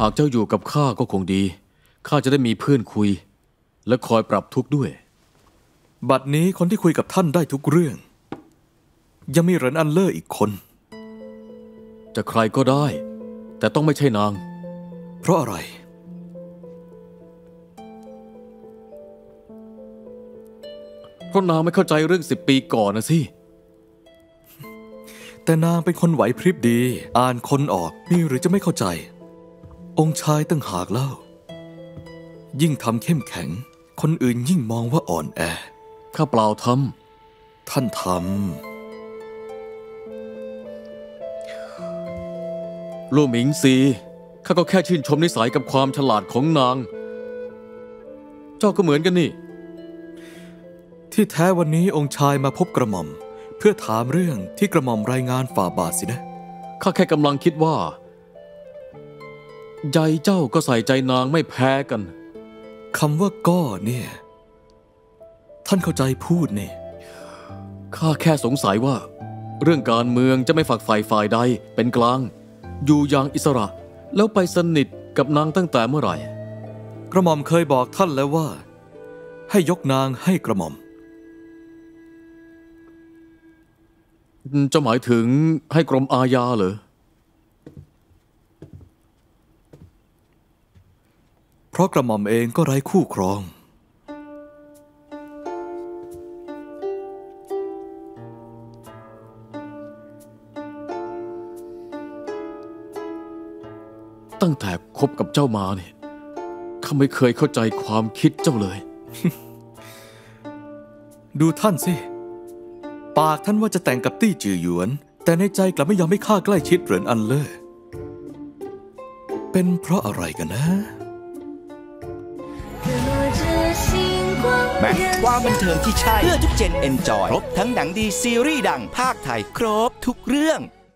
หากเจ้าอยู่กับข้าก็คงดี ข้าจะได้มีเพื่อนคุย และคอยปรับทุกข์ด้วย บัดนี้คนที่คุยกับท่านได้ทุกเรื่อง ยังมีเหรินอันเลอร์อีกคน จะใครก็ได้ แต่ต้องไม่ใช่นาง เพราะอะไร เพราะนางไม่เข้าใจเรื่องสิบปีก่อนนะสิ แต่นางเป็นคนไหวพริบดี อ่านคนออกนี่หรือจะไม่เข้าใจ องค์ชายตั้งหากเล่า ยิ่งทำเข้มแข็ง คนอื่นยิ่งมองว่าอ่อนแอ ข้าเปล่าทท่านทำลู่หมิงซีข้าก็แค่ชื่นชมนิสัยกับความฉลาดของนาง เจ้าก็เหมือนกันนี่ำที่แท้วันนี้องค์ชายมาพบกระหม่อม เพื่อถามเรื่องที่กระหม่อมรายงานฝ่าบาทสินะ ข้าแค่กำลังคิดว่า ใจเจ้าก็ใส่ใจนางไม่แพ้กันคำว่าก็เนี่ย ท่านเข้าใจพูดนี่ข้าแค่สงสัยว่า เรื่องการเมืองจะไม่ฝักใฝ่ฝ่ายใดเป็นกลาง อยู่อย่างอิสระ แล้วไปสนิทกับนางตั้งแต่เมื่อไหร่ กระหม่อมเคยบอกท่านแล้วว่า ให้ยกนางให้กระหม่อม จะหมายถึงให้กรมอาญาเหรอ เพราะกระหม่อมเองก็ไร้คู่ครอง ตั้งแต่คบกับเจ้ามาเนี่ยข้าไม่เคยเข้าใจความคิดเจ้าเลย ดูท่านสิ ปากท่านว่าจะแต่งกับตี้จือหยวน แต่ในใจกลับไม่ยอมให้ข้าใกล้ชิดเหรินอันเล่อเป็นเพราะอะไรกันนะแม็กความบันเทิงที่ใช่ เพื่อทุก gen enjoy ครบทั้งหนังดีซีรีส์ดังพากย์ไทย ครบทุกเรื่อง